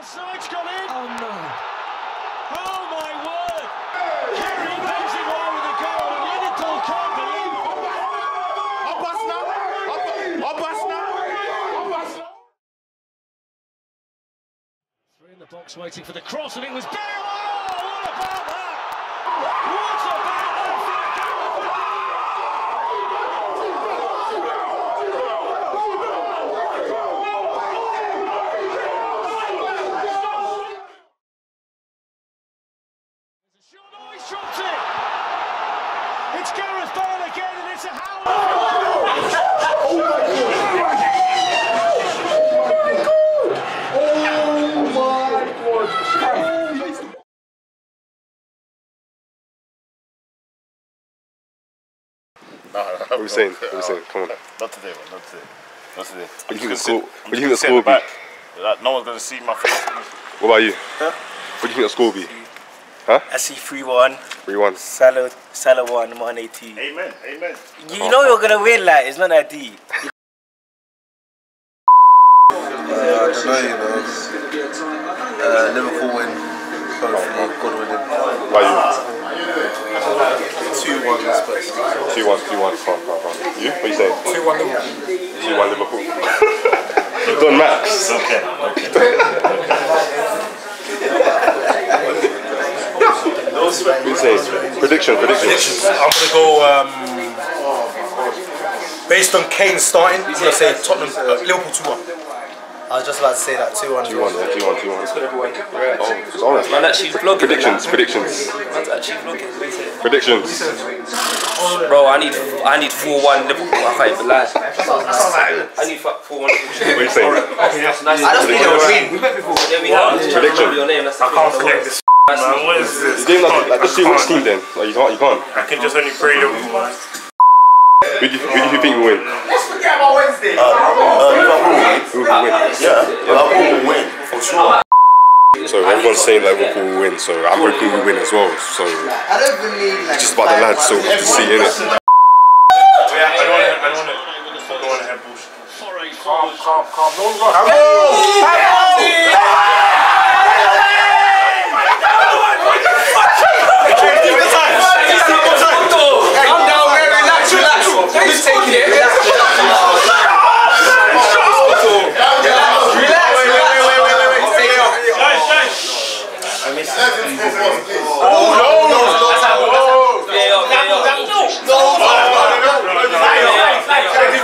Offside's gone in. Oh no. Oh my word! Karim Benzema with a goal, and Liverpool can't believe it. Three in the box waiting for the cross, and it was Bale. Oh, what about that? What about that? There's a shot. Oh, he's dropped it. It's Gareth Bale again, and it's a howl. What are we saying? What are we saying? Come on. Not today, man. Not today. Not today. What do you think the score? sit- What do you think the I'm just score will be? sit in the back. Like, no one's gonna see my face. What about you? What do you think the score will be? I see 3 1. Three one. Salah, Salah 1, Mane 2. Amen. Amen. you know you're going to win, like, it's not that deep. Uh, I don't know, you know. Uh, Liverpool win. Hopefully, God willing. What about 2 1 Spurs. you? Two one. Two one. Come on, come on. You? What are you saying? Two one Liverpool. Two one Liverpool. Don Max. What are you saying? Prediction. Prediction. I'm gonna go um, based on Kane starting. I'm gonna say Tottenham, uh, Liverpool two one. I was just about to say that 2 1. Two one. Yeah. Two one. Two one. Oh, it's alright. Man actually vlogging. Predictions. Predictions. Man's actually vlogging. Predictions. Bro, I need I need four one Liverpool. I can't even lie. I need four one Liverpool. What are you saying? I just need a win. We met before. Yeah, we have. Just Prediction. your name. That's I can't thing. this. Man, what is this? You didn't like, like just do which team then? Like you can't. You can't. I can just only pray Liverpool. man. Who do you, who do you think will win? Uh, Liverpool win. Who will win? Yeah. Liverpool will win for sure. So everyone's saying that Liverpool will win, so I'm hoping we win as well. So I don't believe like. it's just about the lads, so we have to see in it. Yeah, I don't want to. I don't want to. I don't want to have bullshit. Calm, calm, calm. Don't rush. Calm down, man. Relax, relax. Who's taking it?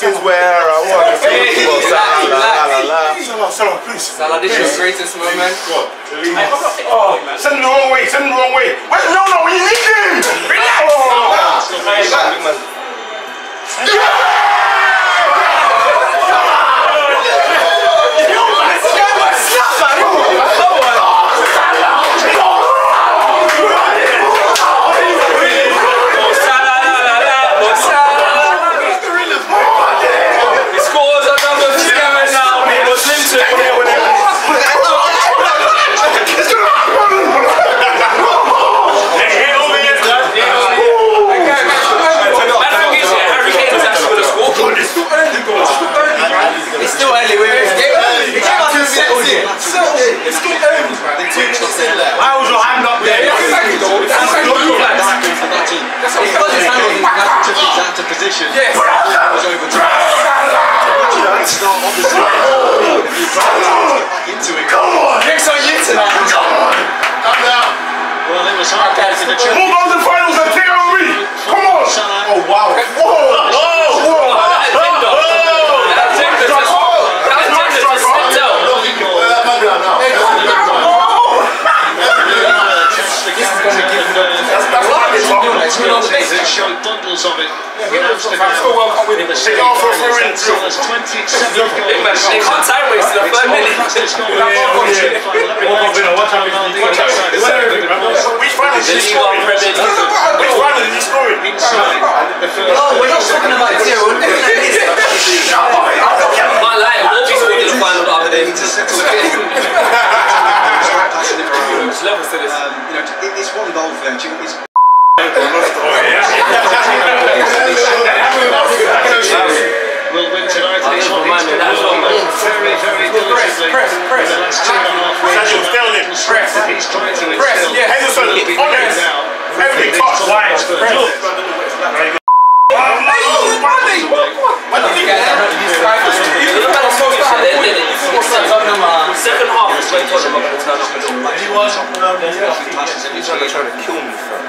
the mosque is where I want to Salah, this is your greatest moment. Oh, send him the wrong way. Send him the wrong way. Wait, no, no, you need him. Relax. Oh, Salah, la, la, la. Oh, Salah. He scores another scammer now. Muslim to Harry Kane is actually going to score. It's still early. We're in game. It came out to be next year. It's still early. The two minutes in there. Why was your hand up there? It's because his hand was in the exact position. Yes. was over to into it. Come on! Next on you tonight. Come on! Come down. Well, it was hard guys in the Move on to the finals and take over me. Come on. Oh wow. Whoa. Whoa. That agenda. That agenda just- that agenda just slipped out. bundles of it. Yeah, in yeah, Amsterdam. I'm still welcome with in the it. city. Take off for a ring, It's Salah's 27th goal. Big man, they can't time waste in the third minute. Fastest goal Yeah, in yeah, the yeah. final. Walk up in, watch out, watch out. It's everything, man. Which final The did he League score One in? Premier League. Which final did he score in? Inside the first. Oh, we're not talking about zero. Can't lie, Wolves scored in the final the other day. There's levels to this. Um, you know, it- it's one goal for them. It's will win tonight. and Oh, he's that's done very, very diligently press, press. the last two and a half weeks. Sadio, stay on it. Press. He's trying to Press, yeah. Henderson, a little bit on it. Everything touch. Wide. Press. Second half is when Tottenham are going to turn up a little. He's trying to kill me, fam.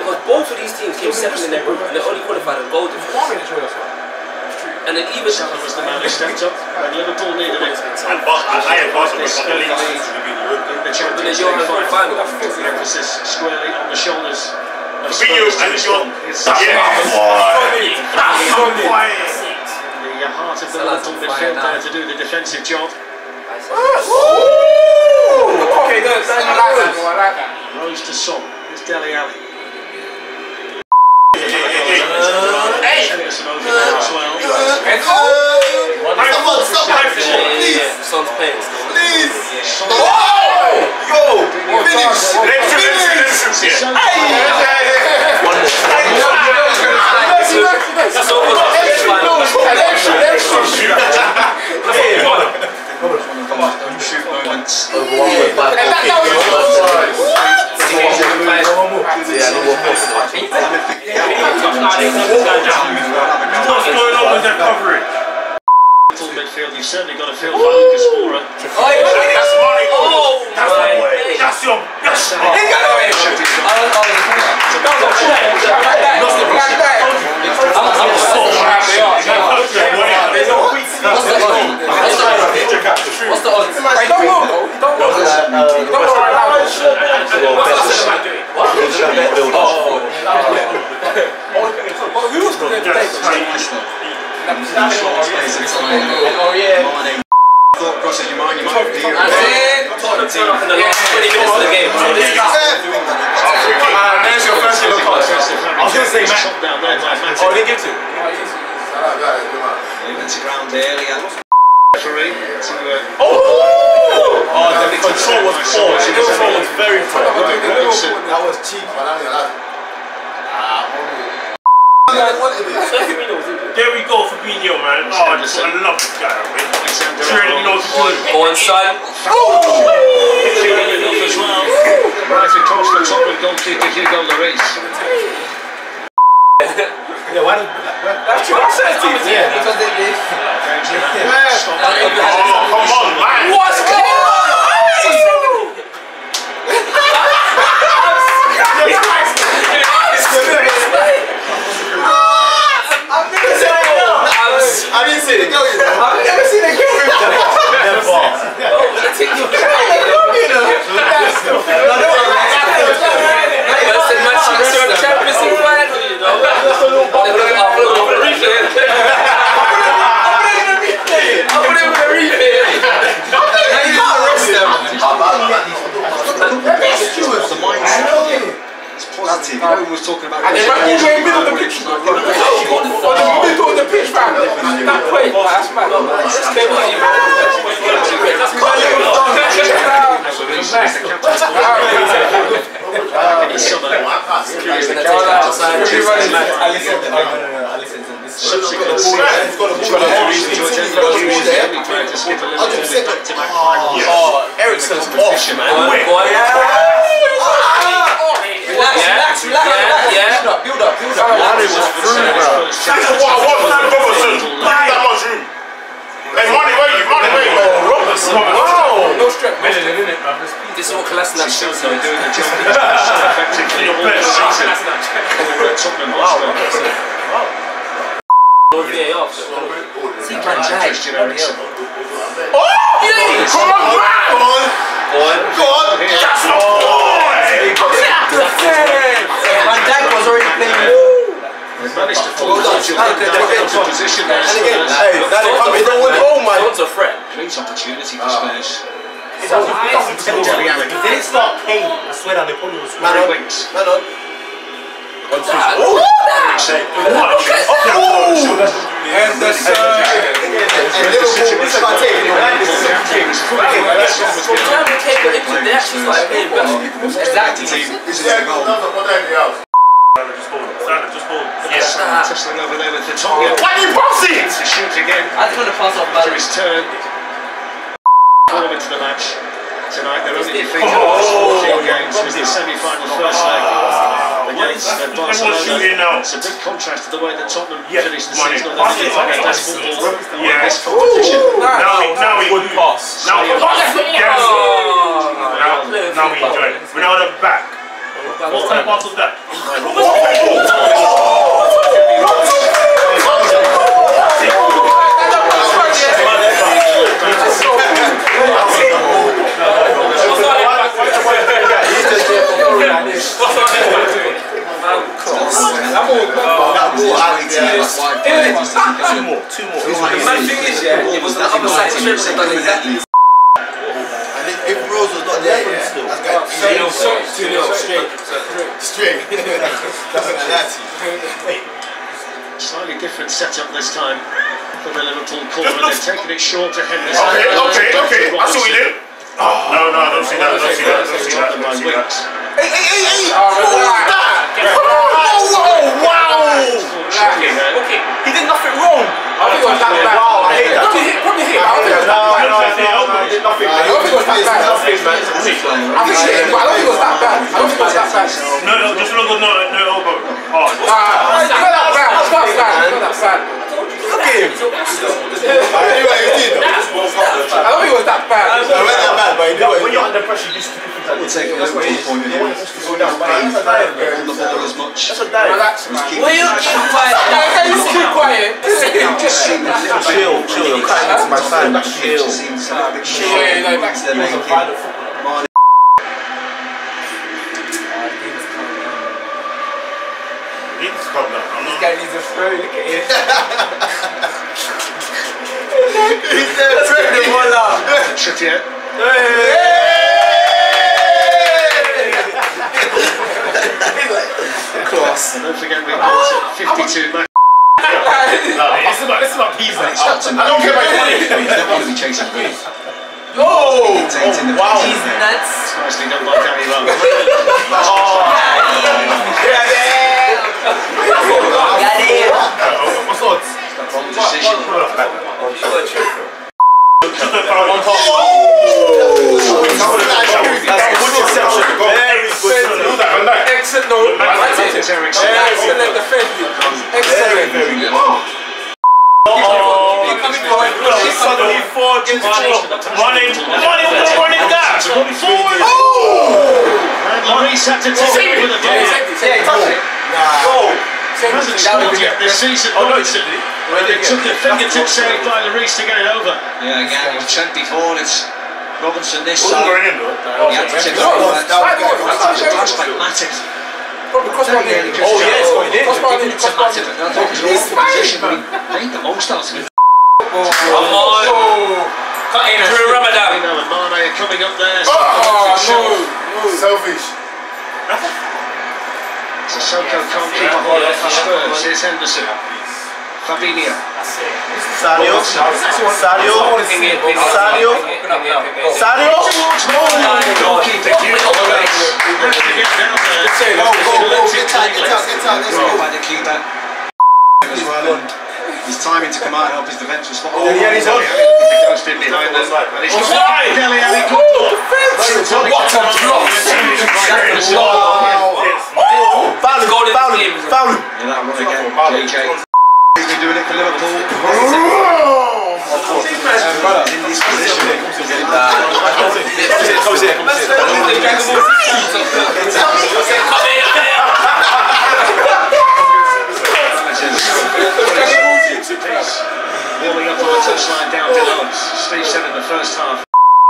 Because both of these teams came second in their group and they only qualified on goal difference. And then even Salah was the man who stepped up when Liverpool needed it. And Bas- I- I had Barca This with the early league. lead in the Champions But then League Johan got the final. Put the emphasis squarely on the shoulders of Fabinho Spurs and to John. It's Yeah. in Boy. the heart of the Liverpool midfield there to do the defensive job. Okay, that's I like that. Rose to Son. It's Dele Alli. Hey! Henderson over there as well. yeah, yeah, yeah. Son's playing. Let's do this, let's do this, yeah. That's all good. Shoot moments. What's going on with that covering? Full midfield. You've certainly got a feel for Lucas Moura. That's money. Oh, That's my the way. days. That's your. That's What's the odds? I don't know. though. Don't know. Don't know right now. But who was going to take Oh yeah. Thought crosses your mind, you might be here. And then Tottenham turn up in the last 20 minutes of the game. So this is There's your first yellow card. I was going to say Shot down there by Matip. Oh, they give to. He went to ground early. referee to uh, Oh, the control was poor. The control was very poor. That was cheap. There we go, Fabinho, man. Oh, I just I love this guy. man. Alexander Really knows Arnold. the Go on, son. Feeling enough as well. Right across the top with goalkeeper Hugo Lloris. That's true. That's their team. Yeah. Because they, they Oh, come on, man. What's going on? I didn't see it. Go, you know. I've never seen a game with that. That's the Manchester Champions League final, you know. They're gonna- I'm gonna go for the replay. I'm gonna go for the replay. The mindset. It's positive. No one was talking about And then right all the way in the middle of the pitch. On the middle of the pitch, fam. That play, that's mad. Oh, Eriksen's off, man. Go on. Relax, relax, relax, relax. Yeah. Build up, build up, build up. Money was through, bro. This is what I want. Sam Robertson. That much room. Hey, money, where you? Money, where you? Robertson. Wow. No stress. This is what Kolasinac should do. No VAR. See Van Dijk. Come on, man. Go on. That's my boy. Van Dijk was already playing. Managed to pull the position there. Again. Oh my. Someone's a threat. Great opportunity for Spurs. Didn't start Kane. I swear down, they probably was Man on. Man Liverpool, this is my take. From the time we came to England, they actually started playing better. Exactly. Yeah, another one else. Tussling over there with the top. Why do you pass it? To shoot again. I just want to pass off For his turn. Forward into the match. Tonight they're only defeated oh. four games in the semi-final first leg against uh, Barcelona. It's a big contrast to the way that Tottenham finished the season. Although they did their best football in this competition. Now we, now we, Good pass. now we, yes. Oh, Now, now we enjoy it. We're now at the back. What kind of pass was that? That ball out there. Two more, two more. The mad thing is, yeah, it was the other side of the strip that done exactly And if, if Rose was not there, yeah, that's got two nil straight. Straight. That's. Slightly different setup this time for the Liverpool corner. They've taken it short to Henderson. Okay, okay, okay. I see what you did. Oh. No, no, I don't see that. I don't see that. Don't see that. Don't see that. Hey, hey, hey, hey! What was that? Oh, oh, wow! He did nothing wrong. I think it was that bad. Wow, I hate that. Probably hit, probably hit. I don't think it was that bad. No, no, no, he did nothing. I don't think it was that bad. I think he hit him, but I don't think it was that bad. I don't think it was that bad. No, no, just look at no, no elbow. Oh, Ah, it's not that bad. It's not bad. It's not that bad. At. Anyway, he did. I don't think it was that bad. It wasn't that bad, but he did when you're under pressure, you just things like We'll take it as a point of view. On the ball as much. Relax, man. Will you keep quiet? You keep quiet. Just seemed a little bit Chill, chill. You're cutting into my time. Chill. seems a little bit short. Yeah, no, that's They're making. It's come down. I'm not. guy needs a throw. Look at him. He's there, Trent. Trippier. Class. And don't forget we've 52 matches. This is about, this is about pizza. I don't care about your money. They don't want to be chasing the ball. Oh! Dictating the oh, wow. He's nuts. Nicely done by Danny Rose. Got good interception. Very good. Who's that? Van Dijk? Excellent. No, four. Running, running, running touch oh, it. Hasn't scored yet this season, Robertson. Well, it took a fingertip save by Lloris to get it over. Yeah, again, we've said before, it's Robertson this Wasn't side. going in though. He had to take it No, over. that was That's like Matic. Probably crossbar in. Oh, yeah, it's going in. Crossbar in. It's Crossbar Matip, in. but not his own position, but he made the most out of it. Come on. Cut in through Ramadan. Firmino and Mane are coming up there. Oh, no. Selfish. Sissoko can't keep a hold of the Spurs. Here's Henderson. Fabinho. Sadio. Sadio. Sadio. Sadio. Goalkeeper, beautiful place. Has to get down there. Go, go, go. Get tight, get tight, get tight. Let's Well go. by the keeper. As well. His timing to come out and help his defence was spot on. Dele Alli's on. Ghost in behind them. And he's got Dele Alli. Good. What a block! That's a block! Foul him, Golden foul him, game. foul him. Yeah, that run again. JJ. He's been doing it for Liverpool. Of Um, in this position. Warming up on the touchline down below. Steve said in the first half.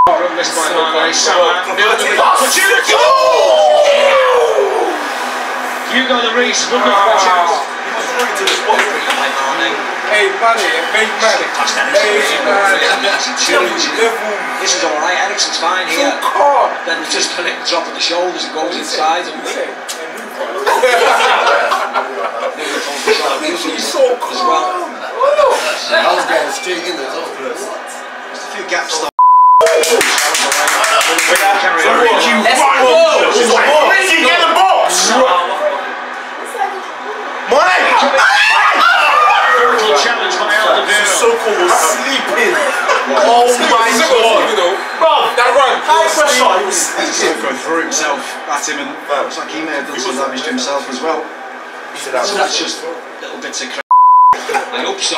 Run missed by Mane. Salah. Opportunity. Hugo Lloris. Wonderful chance. Hey, money, big money. Past Hey, Eriksen. man. This is alright. Eriksen's fine here. Car. Then it's just a little drop of the shoulders and goes inside. And He's so as well. I was going straight in there. That was close. Just a few gaps there. Brutal challenge by Alderweireld. Soko was sleeping. Oh my god. That run. High Sissoko threw himself at him and looks like he may have done some damage to himself as well. So that's just little bits of cra- I hope so.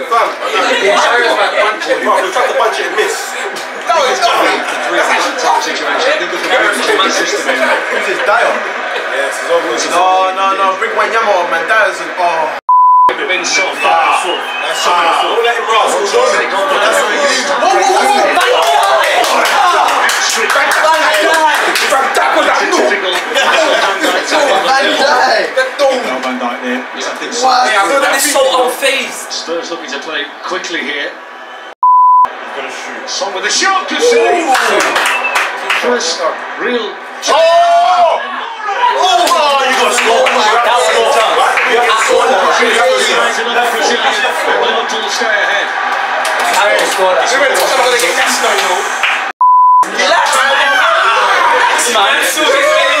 There's a bit of trying. Run a shot. You can shot. And then Dele Alli. Top situation. I think we can bring the system in. No, no, no. Bring Wanyama on, man. Is an. Oh. Been so far. Don't let him run. Take on the Typical. Now Van Dijk there. Yes, I think so. It's so unfazed. Spurs looking to play quickly here. He's gonna shoot. Son with a shot, good save. First real. Oh! Oh, you got to score. That was done. You have to score that. You have to score Signs another Brazilian. and Liverpool stay ahead. Man, so he's not even lights. You're a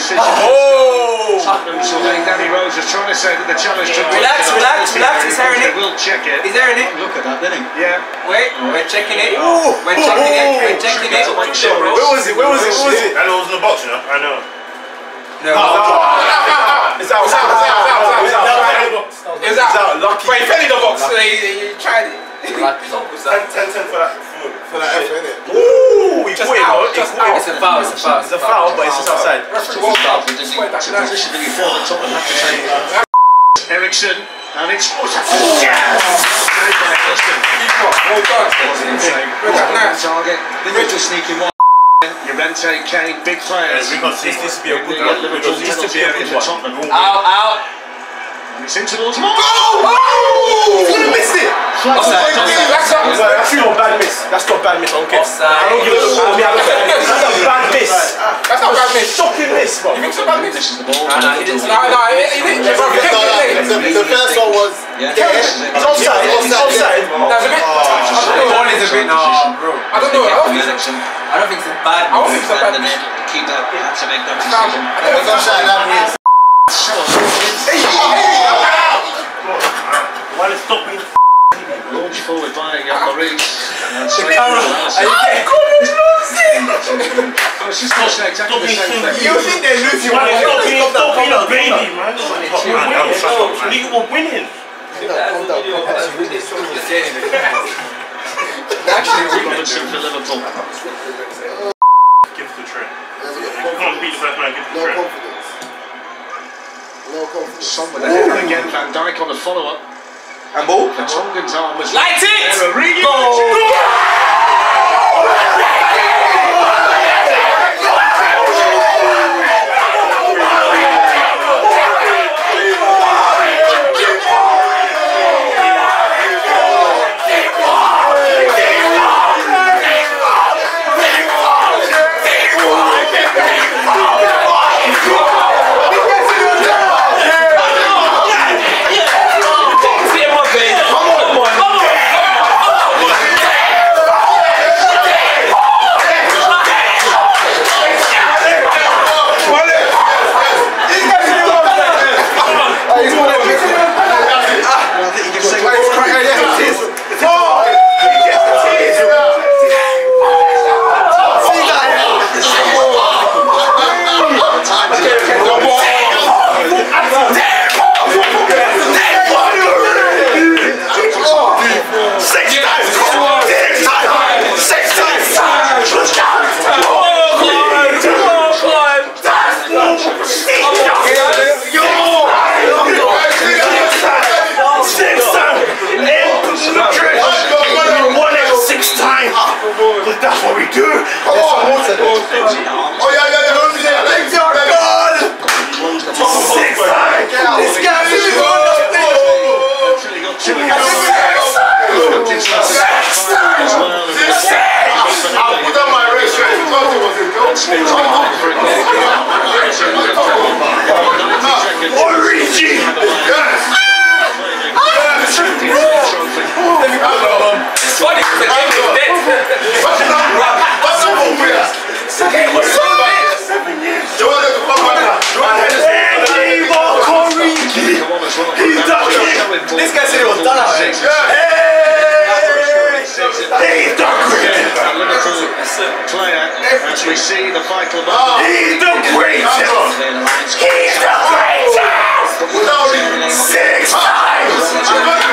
Free decision. Oh! Tottenham, so I Danny Rose is trying to say that the challenge to Relax, relax, relax, he's hearing it. We'll check it. He's hearing it. Look at that, didn't he? Yeah. Wait, we're checking it. Oh. We're checking it. We're oh, checking it. Where was it? Where was it? Where was it? I know it was in the box, you know. I know. No. It's out. It's out. It's out. It's out. It's out. Is that lucky? Wait, fell in the box. So you, you tried it. 10 10 for that. For that effort, innit? Ooh, he Just put it out, He put. It's a foul. It's a foul. It's a foul, but it's just outside. It's a position that you feel that Tottenham have to take. Eriksen, and it's. Oh, yeah! Well done. Look at that. Target. Then you just sneak one. Llorente, Kane, big players. Because this needs to be a good The, one. Liverpool this needs to be a penalty good for one. Tottenham. Out, out. And it's into towards more. He's gonna miss it. Offside. That's up. That's that's not bad miss. That's not a bad miss. Okay. Offside. I don't give a shit. I mean, I don't. That's a bad miss. That's not bad miss. Shocking miss, bro. You think so bad miss? This the. Nah, he didn't. No, no, he he didn't. Bro, he No, no, didn't. the, the first one was. Yeah. He's offside. He's offside. That's a bit. I The don't ball is a bit. No, bro. I don't know. I don't think so. Eriksen. I don't think it's a bad. miss. I don't think it's a bad miss. keep that to make that Nah, decision. I It was don't offside, that means. Why they stop me? Launch forward by camera. Are you? It's just the thing. You think they're losing? Why stop being, you a baby, man. We're winning. Winning. Robertson for Liverpool. Give to Trent. Come on, beat the first man, give it to No confidence. Son with the header again. Van Dijk on the follow up. And ball. Vertonghen's arm was. Light it! Come on, baby. Come on, boy. Come on. Six times! Because that's what we do! Oh yeah, yeah, yeah. Don't say thank you, God. Six times! This guy is I put on my red shirt because it was a goal. Origi! Yes. He's the king! This guy said it was done here. He's the greatest! Player, as we see the vital oh, moment. He's the greatest! He's the greatest! Six times!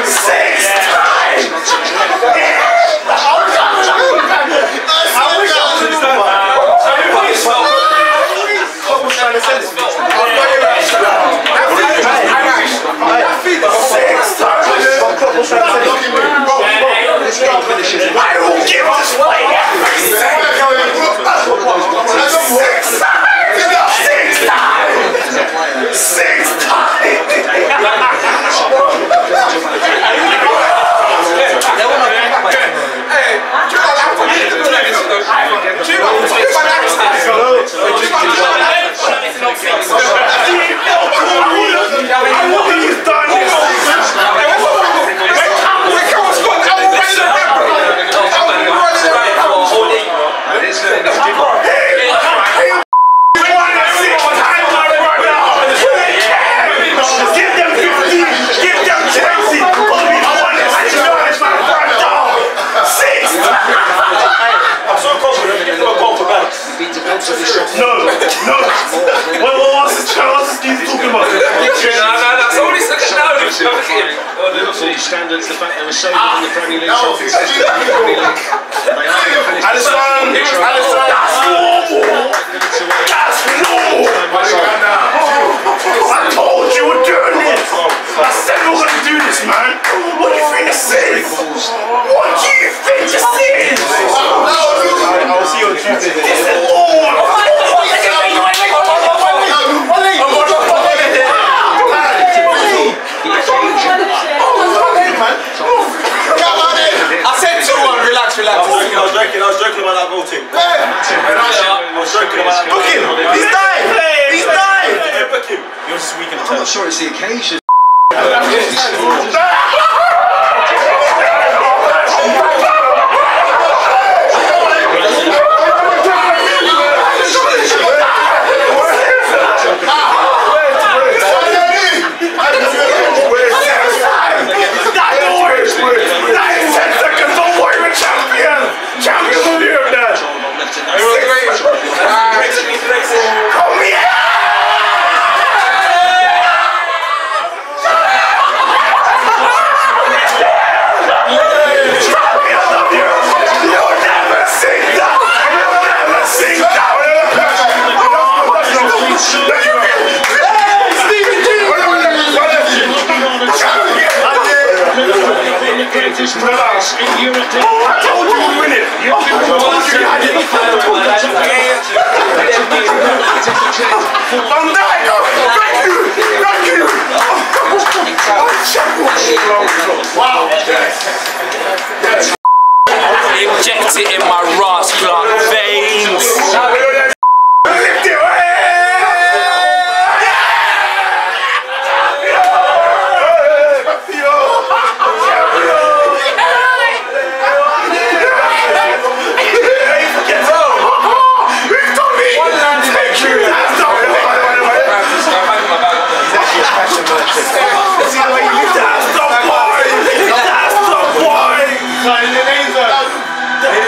Six times! Six times! I will give this way everything! Six times! Six times! Six times! He's done Give them 15! Give them 20! Only one is it's my front door! Six! I'm so confident you're gonna go for back. No, no. What, what, what's this, what's this dude talking about? No, no, no. Somebody's looking down. Look at him. Oh, look Liverpool standards, the fact they were so good in the Premier League. so was successful in the Premier League. They are going to finish Alisson! Alisson! That's normal! That's normal! I told you we're doing this! I said we we're gonna do this, man! What do you think this is? What do you think this is? I'll see you on Tuesday. This is normal! I said 2 1, relax, relax. I was joking, I was joking about that goal team. I was joking about that. Book him! He's dying! He's dying! Yeah, book him. You're just weak in the I'm not sure it's the occasion. In Europe. Oh, I told you we'd win it. I told you you had it. Van Dijk, oh, thank you, thank you. Wow. Yes. Inject it in my Ross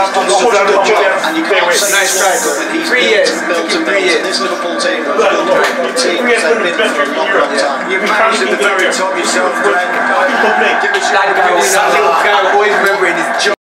out on the hold on the job. and you can't so nice striker. Three years, three years. This Liverpool team, three years been the best for a long time. You've managed at the very top yourself, Greg. Always remembering his.